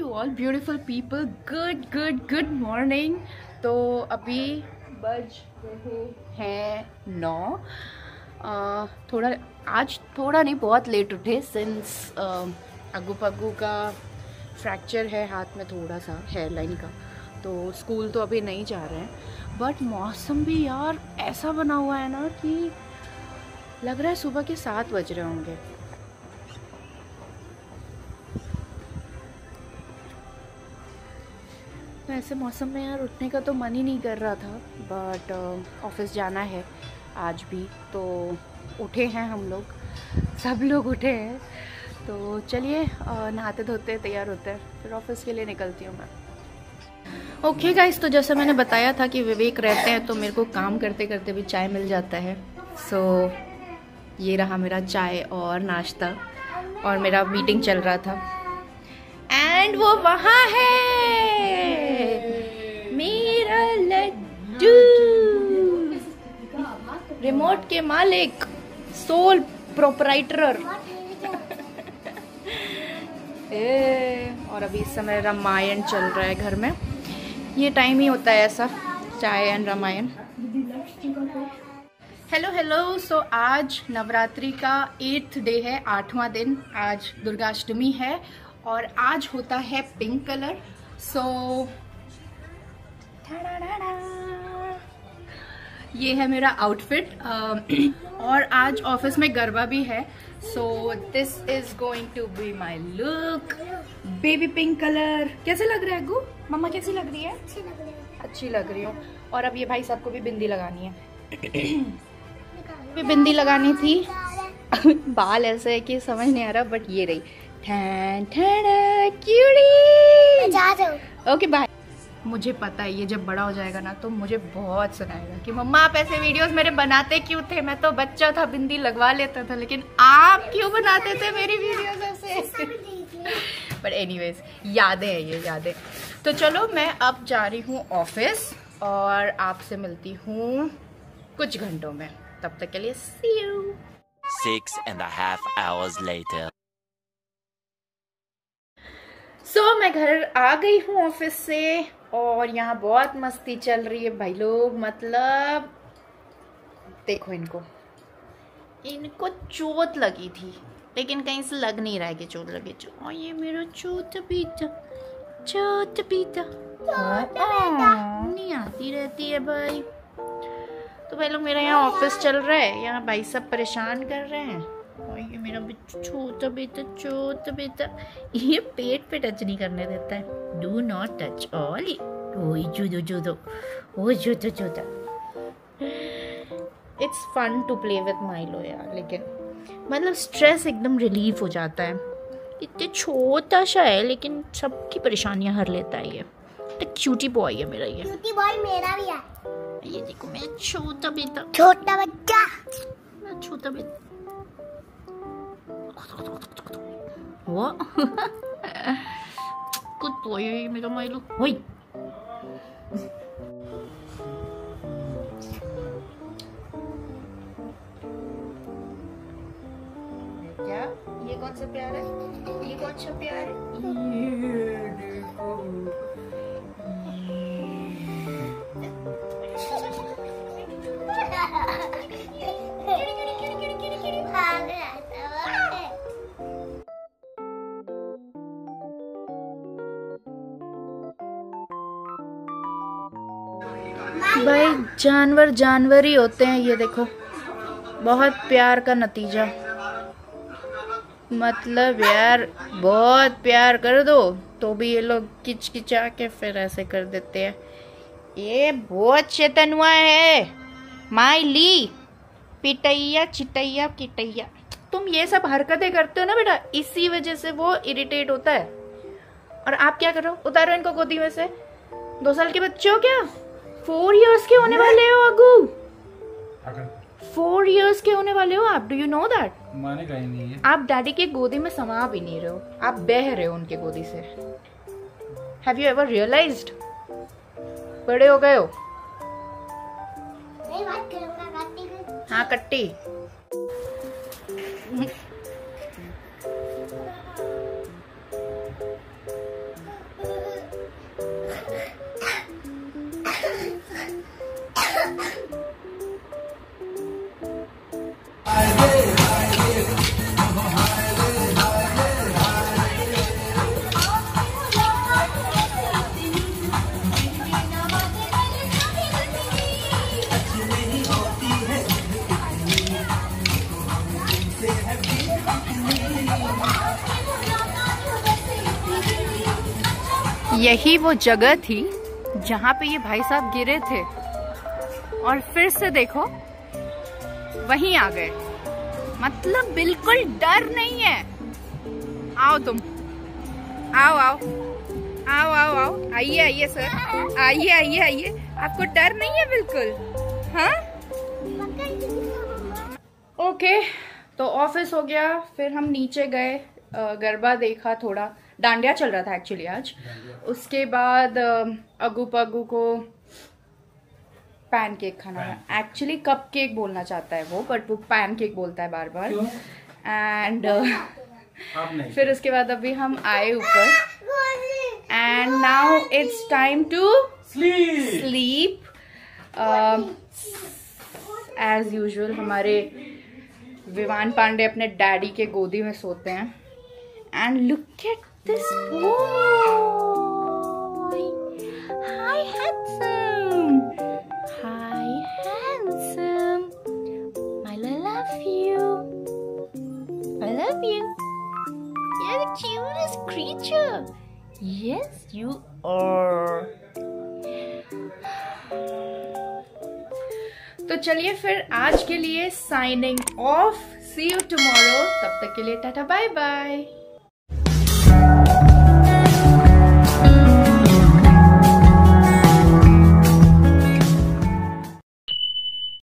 Good good good morning तो अभी बज रहे हैं नौ। uh, थोड़ा आज थोड़ा नहीं बहुत लेट उठे सिंस अगू पगू का फ्रैक्चर है हाथ में थोड़ा सा हेयर लाइन का। तो स्कूल तो अभी नहीं जा रहे हैं। बट मौसम भी यार ऐसा बना हुआ है ना कि लग रहा है सुबह के सात बज रहे होंगे। तो ऐसे मौसम में यार उठने का तो मन ही नहीं कर रहा था बट ऑफ़िस uh, जाना है आज भी तो उठे हैं हम लोग सब लोग उठे हैं तो चलिए uh, नहाते धोते तैयार होते हैं फिर ऑफ़िस के लिए निकलती हूँ मैं। ओके okay गाइस तो जैसे मैंने बताया था कि विवेक रहते हैं तो मेरे को काम करते करते भी चाय मिल जाता है सो so, ये रहा मेरा चाय और नाश्ता और मेरा मीटिंग चल रहा था। एंड वो वहाँ है! रिमोट के मालिक सोल प्रोपराइटर ए, और अभी इस समय रामायण चल रहा है घर में। ये टाइम ही होता है ऐसा चाय and Ramayan. Hello hello so आज नवरात्रि का एट्थ डे है आठवां दिन। आज दुर्गाष्टमी है और आज होता है पिंक कलर सो ये है मेरा आउटफिट और आज ऑफ़िस में गरबा भी है so this is going to be my look baby pink colour कैसे लग रहा है गु मम्मा कैसी लग रही है? अच्छी लग रही है। अच्छी लग रही हूँ। और अब ये भाई सबको भी बिंदी लगानी है। भी बिंदी लगानी थी। बाल ऐसे है कि समझ नहीं आ रहा बट ये रही। ठन ठन क्यूटी ओके बाय मुझे पता है ये जब बड़ा हो जाएगा ना तो मुझे बहुत सुनाएगा कि मम्मा आप ऐसे वीडियोस मेरे बनाते क्यों थे? मैं तो बच्चा था बिंदी लगवा लेता था लेकिन आप क्यों बनाते थे मेरी वीडियोस ऐसे? बट एनीवेज यादें हैं ये यादें। तो चलो मैं अब जा रही हूँ ऑफ़िस और आपसे मिलती हूँ कुछ घंटों में। तब तक के लिए see you Six and a half hours later. So so, मैं घर आ गई हूँ ऑफ़िस से। और यहाँ बहुत मस्ती चल रही है भाई लोग मतलब देखो इनको। इनको चोट लगी थी लेकिन कहीं से लग नहीं रहा है कि चोट लगी। चो और ये मेरा चोट पीता चोट पीता नहीं आती रहती है भाई। तो भाई लोग मेरा यहाँ ऑफ़िस चल रहा है। यहाँ भाई सब परेशान कर रहे हैं। और ये मेरा छोटा बेटा छोटा बेटा ये पेट पे टच नहीं करने देता है। डू नॉट टच ऑल ओए जुदो जुदो ओ जुदो जुदो it's fun to play with Milo यार लेकिन मतलब स्ट्रेस एकदम रिलीफ हो जाता है इतने छोटा सा है लेकिन सबकी परेशानियाँ हर लेता है ये तो क्यूटी बॉय है मेरा ये क्यूटी बॉय मेरा भी है ये देखो मेरा छोटा बेटा छोटा बच्चा छोटा बेटा What? Milo. क्या ये कौन सा प्यार है ये कौन सा प्यार है ये देखो भाई, जानवर जानवर ही होते हैं, ये देखो। बहुत प्यार का नतीजा। मतलब यार, बहुत प्यार कर दो तो भी ये लोग किचकिचा के फिर ऐसे कर देते हैं। ये बहुत चेतनुआ है। माई ली, पिटैया, चिटैया, किटैया। तुम ये सब हरकतें करते हो ना बेटा, इसी वजह से वो इरिटेट होता है। और आप क्या करो उतारो इनको गोदी में से। दो साल के बच्चे हो क्या? फोर इयर्स के होने वाले हो अगू। फोर इयर्स के होने वाले हो आप डू यू नो दैट माने कहीं नहीं है। आप डैडी के गोदी में समा भी नहीं रहे हो आप बह रहे हो उनके गोदी से। हैव यू एवर रियलाइज्ड बड़े हो गए हो। मैं बात करूँगा हाँ कट्टी। यही वो जगह थी जहाँ पे ये भाई साहब गिरे थे। और फिर से देखो, वहीं आ गए। मतलब बिल्कुल डर नहीं है। आओ तुम। आओ आओ। आओ आओ आओ। आइए आइए, सर। आइए आइए आइए। आपको डर नहीं है बिल्कुल? हाँ? ओके तो ऑफ़िस हो गया। फिर हम नीचे गए गरबा देखा थोड़ा। डांडिया चल रहा था एक्चुअली आज। उसके बाद अगू पगू को पैन केक खाना है। एक्चुअली कप केक बोलना चाहता है वो बट वो पैन केक बोलता है बार बार एंड फिर उसके बाद अभी हम आए ऊपर। And now it's time to sleep as usual हमारे विवान पांडे अपने डैडी के गोदी में सोते हैं। And look at this boy. Hi, handsome. Hi, handsome. I love you. I love you. You're the cutest creature. Yes, you are. तो चलिए फिर आज के लिए signing off see you tomorrow तब तक के लिए टाटा बाय बाय